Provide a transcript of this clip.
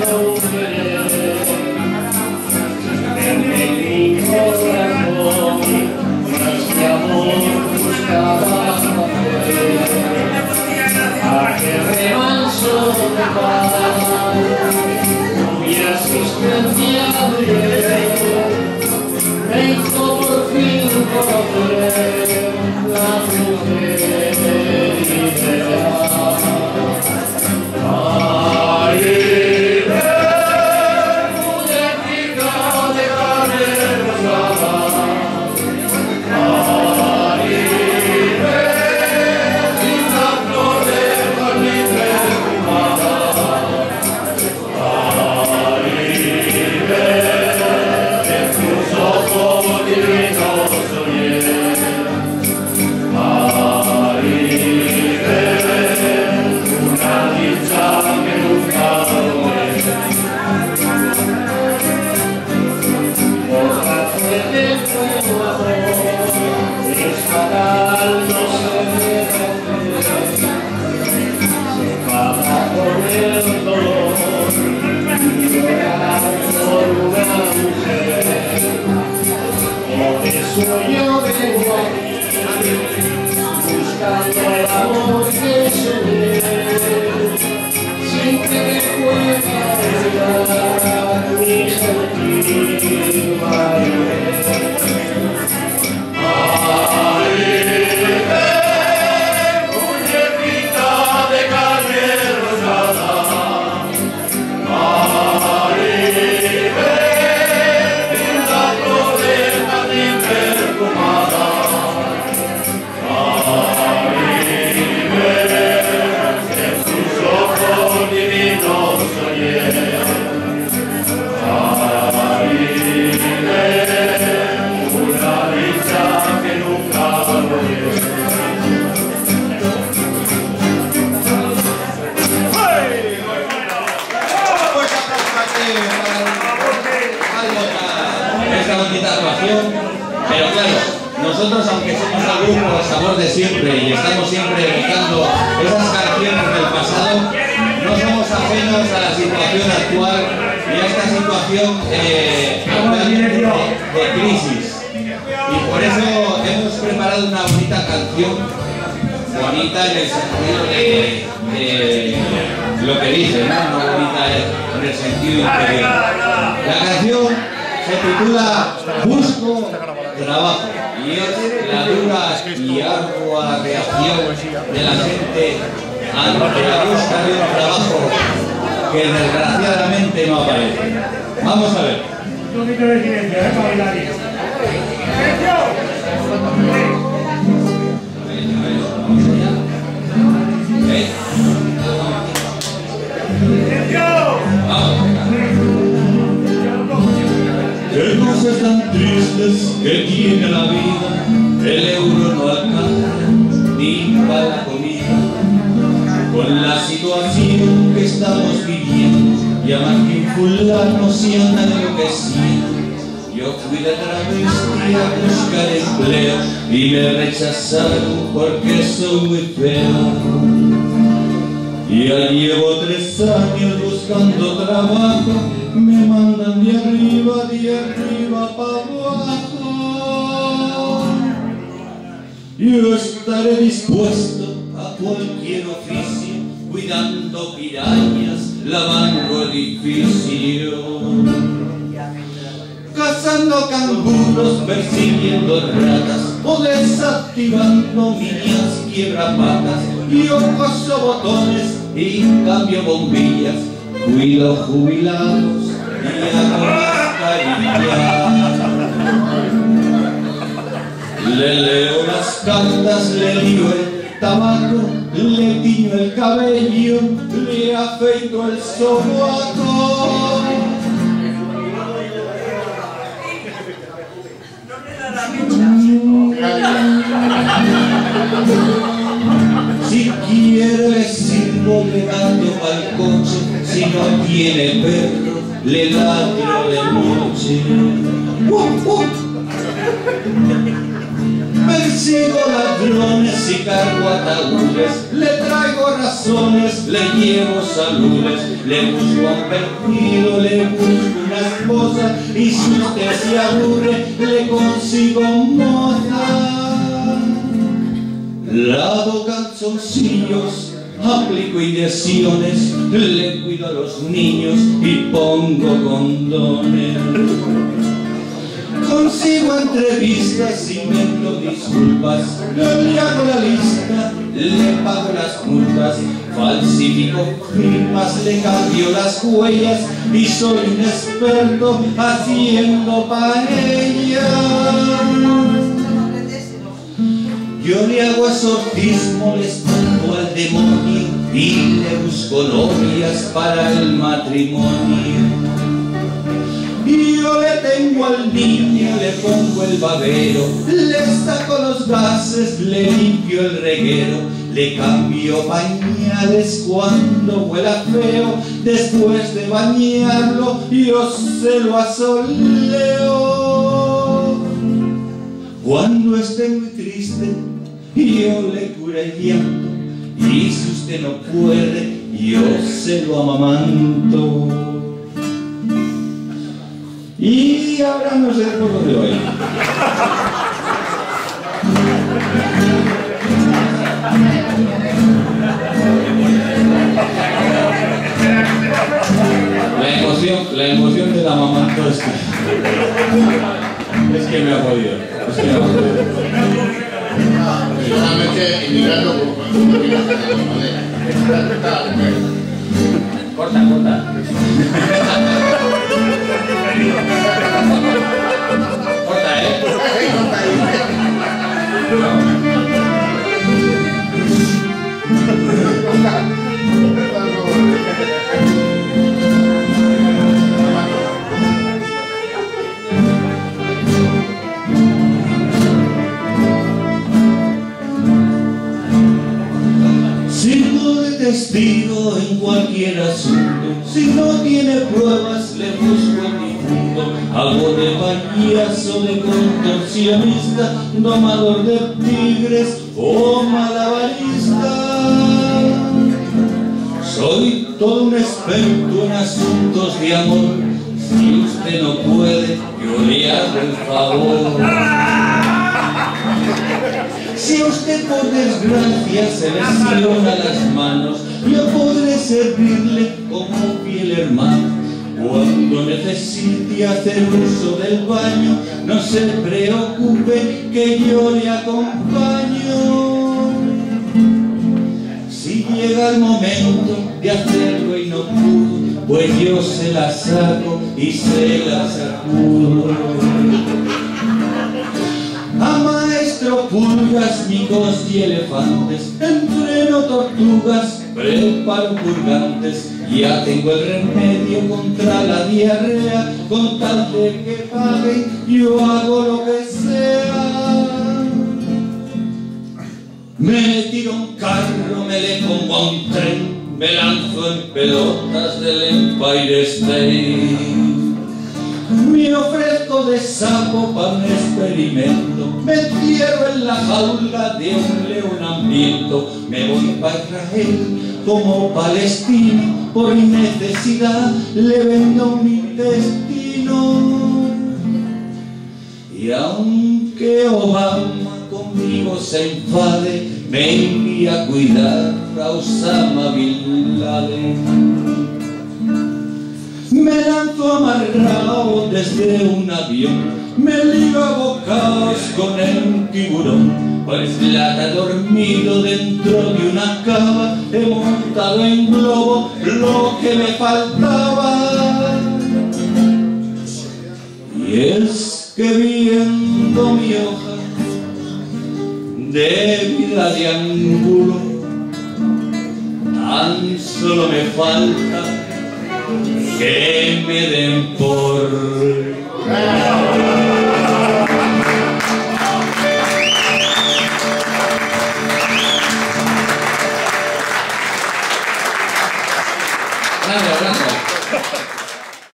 know Soy yo que te voy, buscando el amor. pero claro, nosotros aunque somos el grupo sabor de siempre y estamos siempre evocando esas canciones del pasado, no somos ajenos a la situación actual y a esta situación eh, de, de crisis. Y por eso hemos preparado una bonita canción bonita en el sentido de, lo que dice, ¿no? No bonita en el sentido interior. La canción se titula Busco Trabajo y es la dura y ardua reacción de la gente ante la busca de un trabajo que desgraciadamente no aparece. Vamos a ver. Un poquito de silencio, ¿eh? Para ¡Silencio! tristes que tiene la vida, el euro no alcanza ni para la comida. Con la situación que estamos viviendo, ya más que fulano se han enloquecido. Yo fui de travesti a buscar empleo y me rechazaron porque soy muy feo. Ya llevo tres años buscando trabajo me mandan de arriba, de arriba para abajo. Yo estaré dispuesto a cualquier oficio, cuidando pirañas, lavando edificios. Cazando canguros, persiguiendo ratas, o desactivando millas quiebra patas. Yo coso botones y cambio bombillas, cuido jubilados le leo las cartas, le lío el tabaco, le tiño el cabello, le afeito el sobaco. Si quiere, sirvo le mando al coche, si no tiene perro le ladro de noche. Uh, uh. Persigo ladrones y cargo ataúdes, le traigo razones, le llevo saludes, le busco a un vestido, le busco una esposa y si usted se aburre, le consigo moza. Lado calzoncillos aplico inyecciones, le cuido a los niños y pongo condones. Consigo entrevistas, invento disculpas, le hago la lista, le pago las multas, falsifico firmas, le cambio las huellas y soy un experto haciendo paella. Yo le hago exorcismo, le espanto demonio y le busco novias para el matrimonio. Yo le tengo al niño, le pongo el babero, le saco los gases, le limpio el reguero, le cambio pañales cuando huela feo, después de bañarlo yo se lo asoleo. Cuando esté muy triste, yo le cura el llanto, y si usted no puede, yo se lo amamanto. Y ahora no sé por dónde voy. La emoción, la emoción de la mamá es que, es que me ha jodido. Es que me ha jodido. Que la madera. Corta, corta. Corta, ¿eh? Sirvo si no tiene pruebas le busco el difunto. Hago de payaso, de contorsionista, domador de tigres o malabarista. Soy todo un experto en asuntos de amor, si usted no puede, yo le hago el favor. Por desgracia se lesiona las manos, yo podré servirle como fiel hermano. Cuando necesite hacer uso del baño, no se preocupe que yo le acompaño. Si llega el momento de hacerlo y no pudo, pues yo se la saco y se la sacudo. Pulgas, micos y elefantes, entreno tortugas, preparo purgantes, ya tengo el remedio contra la diarrea, con tal de que paguen, yo hago lo que sea. Me tiro un carro, me le pongo a un tren, me lanzo en pelotas del Empire State. De saco para un experimento, me entierro en la jaula de un león hambriento, me voy para Israel como palestino, por necesidad le vendo mi destino. Y aunque Obama conmigo se enfade, me envía a cuidar a Osama Bin Laden. Lanzo amarrado desde un avión, me ligo a bocados con el tiburón. Parece lata dormido dentro de una cava, he montado en globo lo que me faltaba. Y es que viendo mi hoja de vida de ángulo, tan solo me falta que me den por